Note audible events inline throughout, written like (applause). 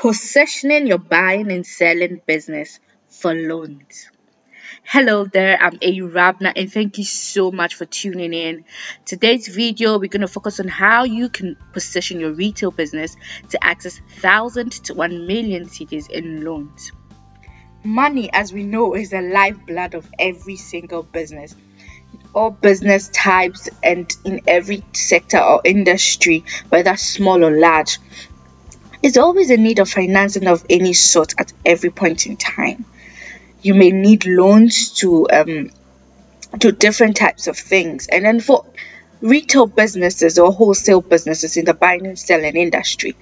Positioning your buying and selling business for loans. Hello there, I'm A Rabna and thank you so much for tuning in. Today's video, we're going to focus on how you can position your retail business to access 1,000 to 1 million cedis in loans. Money, as we know, is the lifeblood of every single business. All business types and in every sector or industry, whether small or large, is always in need of financing of any sort at every point in time. You may need loans to um, to different types of things, and then for retail businesses or wholesale businesses in the buying and selling industry,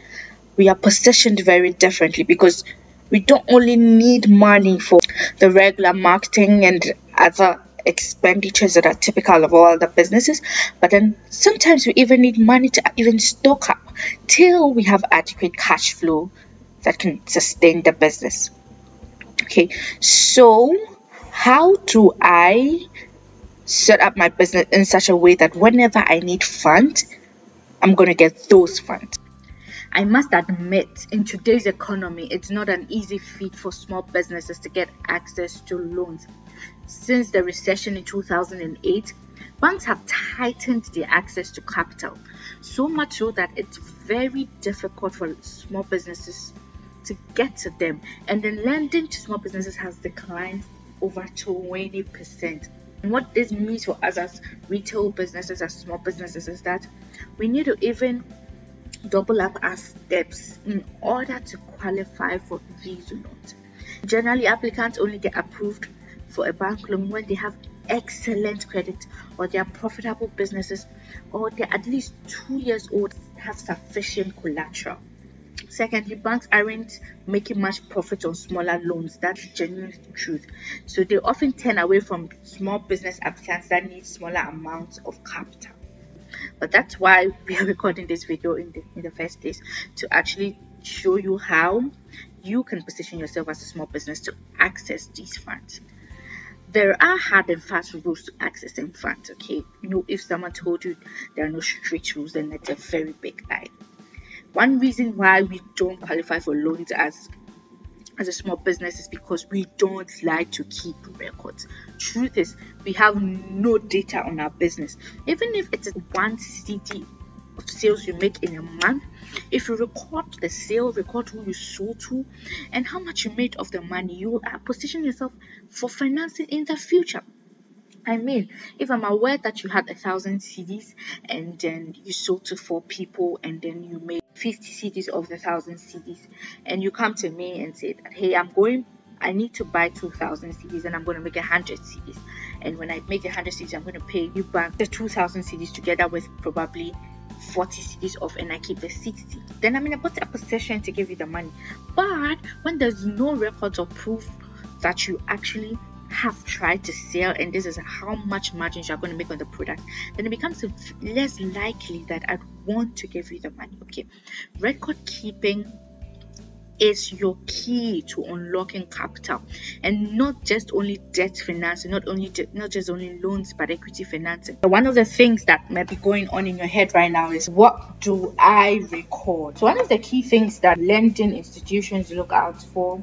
we are positioned very differently because we don't only need money for the regular marketing and other expenditures that are typical of all other businesses, but then sometimes we even need money to even stock up till we have adequate cash flow that can sustain the business. Okay, so how do I set up my business in such a way that whenever I need funds, I'm going to get those funds? I must admit, in today's economy, it's not an easy feat for small businesses to get access to loans. Since the recession in 2008, banks have tightened their access to capital, so much so that it's very difficult for small businesses to get to them. And then lending to small businesses has declined over 20%. And what this means for us as retail businesses, as small businesses, is that we need to even double up our steps in order to qualify for these loans. Generally, applicants only get approved for a bank loan when they have excellent credit or they are profitable businesses or they're at least two years old have sufficient collateral. Secondly, banks aren't making much profit on smaller loans. That's genuine truth. So they often turn away from small business applicants that need smaller amounts of capital but that's why we are (laughs) recording this video in the in the first place to actually show you how you can position yourself as a small business to access these funds there are hard and fast rules to accessing funds okay you know if someone told you there are no strict rules then that's a very big lie one reason why we don't qualify for loans as as a small business is because we don't like to keep records. Truth is, we have no data on our business. Even if it's one of sales you make in a month, if you record the sale, record who you sold to, and how much you made of the money, you will uh, position yourself for financing in the future. I mean, if I'm aware that you had a thousand cedis and then you sold to four people and then you made 50 cedis of the thousand cedis, and you come to me and say that, hey, I'm going, I need to buy 2000 cedis and I'm going to make a 100 cedis. And when I make a 100 cedis, I'm going to pay you back the 2000 cedis together with probably 40 cedis off and I keep the 60. Then I'm in a better position to give you the money. But when there's no records or proof that you actually have tried to sell and this is how much margins you're going to make on the product then it becomes less likely that i'd want to give you the money okay record keeping is your key to unlocking capital and not just only debt financing not only not just only loans but equity financing one of the things that might be going on in your head right now is what do i record so one of the key things that lending institutions look out for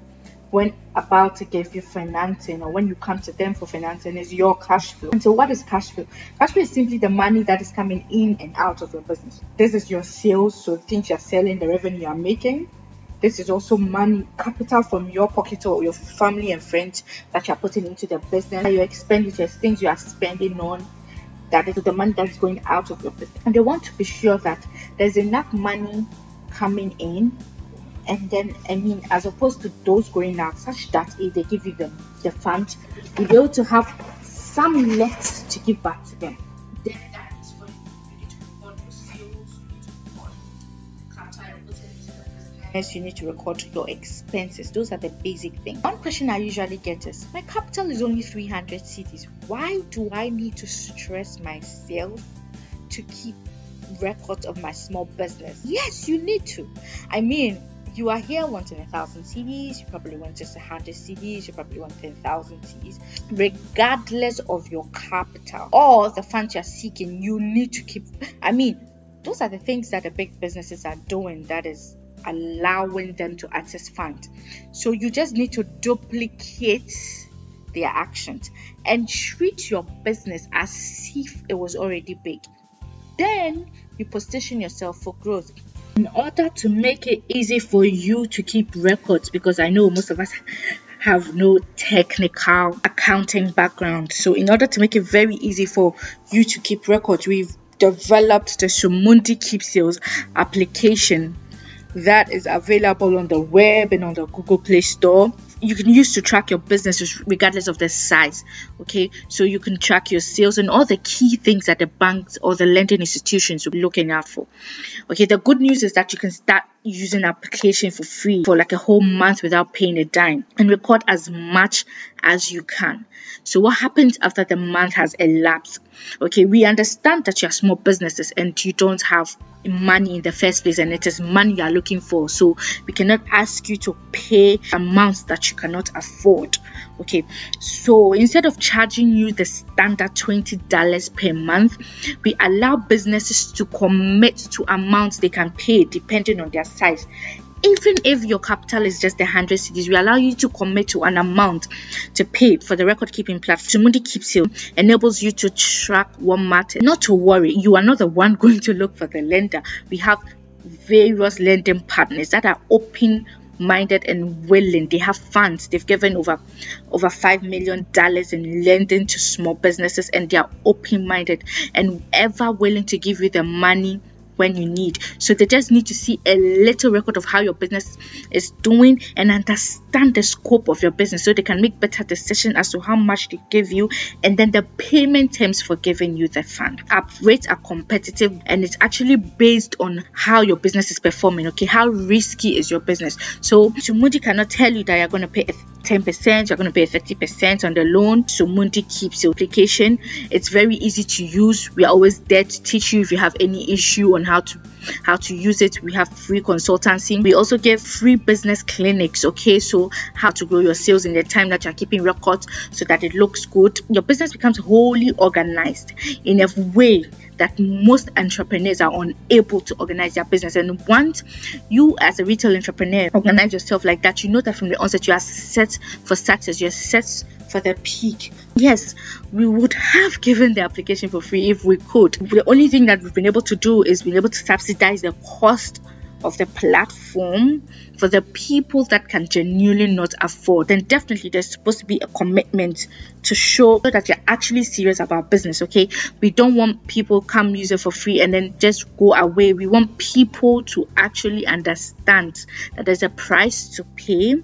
when about to give you financing or when you come to them for financing is your cash flow. And so, what is cash flow? Cash flow is simply the money that is coming in and out of your business. This is your sales, so things you're selling, the revenue you're making. This is also money, capital from your pocket or your family and friends that you're putting into the business. Your expenditures, things you are spending on, that is the money that is going out of your business. And they want to be sure that there's enough money coming in and then I mean as opposed to those going out such that if they give you the, the fund you'll be able to have some left to give back to them. Then you need to record your expenses. Those are the basic things. One question I usually get is my capital is only 300 cedis. Why do I need to stress myself to keep records of my small business? Yes, you need to. I mean, you are here wanting a thousand cedis, you probably want just a hundred cedis, you probably want ten thousand cedis. Regardless of your capital or the funds you're seeking, you need to keep. I mean, those are the things that the big businesses are doing that is allowing them to access funds. So you just need to duplicate their actions and treat your business as if it was already big. Then you position yourself for growth. In order to make it easy for you to keep records, because I know most of us have no technical accounting background. So, in order to make it very easy for you to keep records, we've developed the Sumundi Keep Sales application that is available on the web and on the Google Play Store. You can use to track your business regardless of the size okay? So you can track your sales and all the key things that the banks or the lending institutions will be looking out for. Okay the good news is that you can start using application for free for like a whole month without paying a dime and record as much as you can. So what happens after the month has elapsed? Okay we understand that you're small businesses and you don't have money in the first place and it is money you are looking for. So we cannot ask you to pay amounts that you cannot afford okay so instead of charging you the standard $20 per month we allow businesses to commit to amounts they can pay depending on their size even if your capital is just 100 cedis, we allow you to commit to an amount to pay for the record keeping platform. Sumundi Keep Sales enables you to track one matter. Not to worry, you are not the one (laughs) going to look for the lender. We have various lending partners that are open minded and willing. They have funds. They've given over over five million dollars in lending to small businesses and they are open minded and ever willing to give you the money when you need. So they just need to see a little record of how your business is doing and understand the scope of your business so they can make better decisions as to how much they give you and then the payment terms for giving you the fund. Our rates are competitive and it's actually based on how your business is performing. Okay, how risky is your business? So Sumundi cannot tell you that you're going to pay 10%, you're going to pay 30% on the loan. Sumundi Keep Sales application. It's very easy to use. We are always there to teach you if you have any issue on how to how to use it. We have free consultancy. We also give free business clinics. Okay, so how to grow your sales in the time that you're keeping records so that it looks good. Your business becomes wholly organized in a way that most entrepreneurs are unable to organize their business. And once you, as a retail entrepreneur, organize yourself like that, you know that from the onset you are set for success, you're set for the peak. Yes, we would have given the application for free if we could. The only thing that we've been able to do is been able to subsidize the cost of the platform for the people that can genuinely not afford, then definitely there's supposed to be a commitment to show that you're actually serious about business. Okay, we don't want people come use it for free and then just go away. We want people to actually understand that there's a price to pay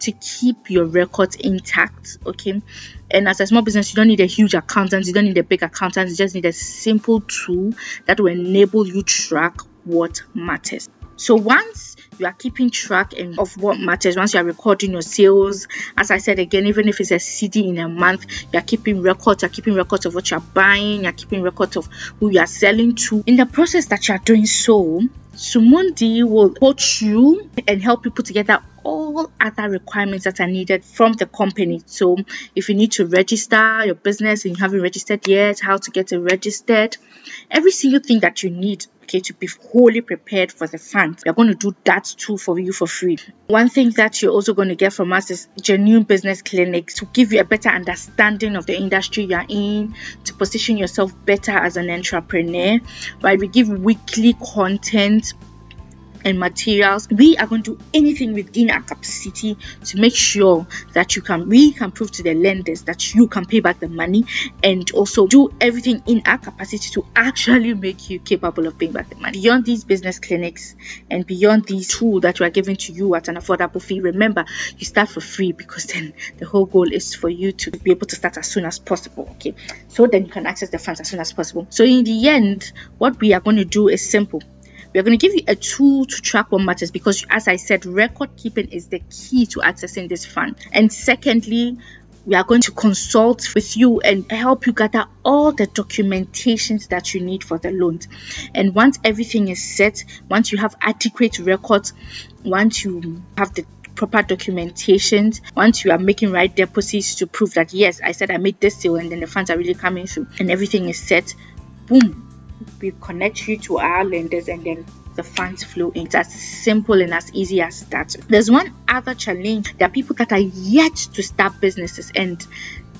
to keep your records intact. Okay, and as a small business, you don't need a huge accountant, you don't need a big accountant, you just need a simple tool that will enable you to track what matters. So once you are keeping track of what matters, once you are recording your sales, as I said again, even if it's a cedi in a month, you are keeping records, you're keeping records of what you're buying, you're keeping records of who you are selling to. In the process that you are doing so, Sumundi will coach you and help you put together all other requirements that are needed from the company. So, if you need to register your business and you haven't registered yet, how to get it registered, every single thing that you need okay to be wholly prepared for the fund we're going to do that too for you for free one thing that you're also going to get from us is genuine business clinics to give you a better understanding of the industry you're in to position yourself better as an entrepreneur right we give weekly content and materials. We are going to do anything within our capacity to make sure that you can we can prove to the lenders that you can pay back the money and also do everything in our capacity to actually make you capable of paying back the money. Beyond these business clinics and beyond these tools that we are giving to you at an affordable fee remember you start for free because then the whole goal is for you to be able to start as soon as possible okay? So then you can access the funds as soon as possible. So in the end what we are going to do is simple we are going to give you a tool to track what matters because, as I said, record keeping is the key to accessing this fund. And secondly, we are going to consult with you and help you gather all the documentations that you need for the loans. And once everything is set, once you have adequate records, once you have the proper documentations once you are making right deposits to prove that yes i said i made this sale and then the funds are really coming through and everything is set boom we connect you to our lenders and then the funds flow in. It's as simple and as easy as that. There's one other challenge. There are people that are yet to start businesses and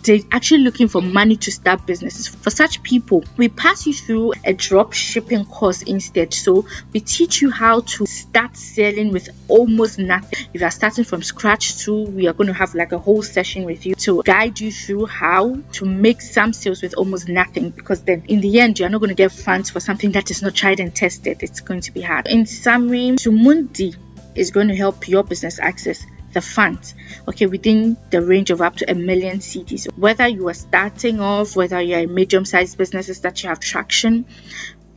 they're actually looking for money to start businesses. For such people, we pass you through a drop shipping course instead. So we teach you how to start selling with almost nothing. If you are starting from scratch too, we are going to have like a whole session with you to guide you through how to make some sales with almost nothing because then in the end you're not going to get funds for something that is not tried and tested. It's going to be hard. In summary, Sumundi is going to help your business access the funds okay within the range of up to a million cedis whether you are starting off whether you're a medium-sized businesses that you have traction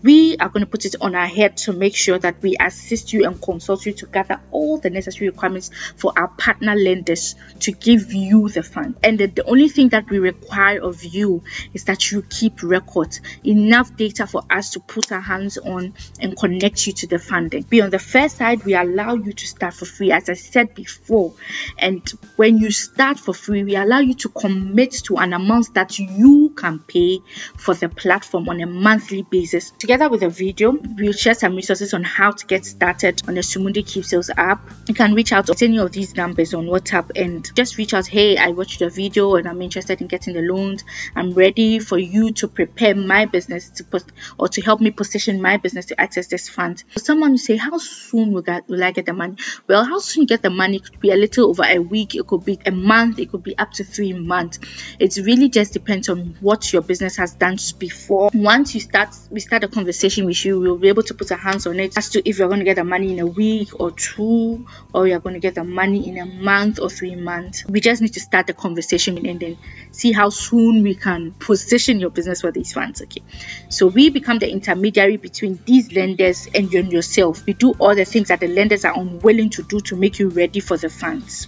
we are going to put it on our head to make sure that we assist you and consult you to gather all the necessary requirements for our partner lenders to give you the fund. And the, the only thing that we require of you is that you keep records, enough data for us to put our hands on and connect you to the funding. Be on the first side, we allow you to start for free, as I said before. And when you start for free, we allow you to commit to an amount that you can pay for the platform on a monthly basis Together with a video, we'll share some resources on how to get started on the Sumundi Keep Sales app. You can reach out to any of these numbers on WhatsApp and just reach out, hey, I watched the video and I'm interested in getting the loans. I'm ready for you to prepare my business to put or to help me position my business to access this fund. Someone will say, how soon will, that, will I get the money? Well, how soon you get the money could be a little over a week, it could be a month, it could be up to three months. It really just depends on what your business has done before. Once you start, we start a conversation with you, we'll be able to put our hands on it as to if you're going to get the money in a week or two, or you're going to get the money in a month or three months. We just need to start the conversation and then see how soon we can position your business for these funds. Okay, so we become the intermediary between these lenders and and yourself. We do all the things that the lenders are unwilling to do to make you ready for the funds.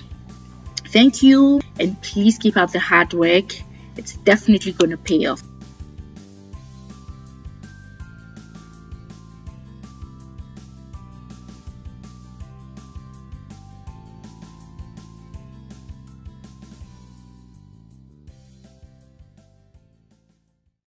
Thank you, and please keep up the hard work. It's definitely going to pay off.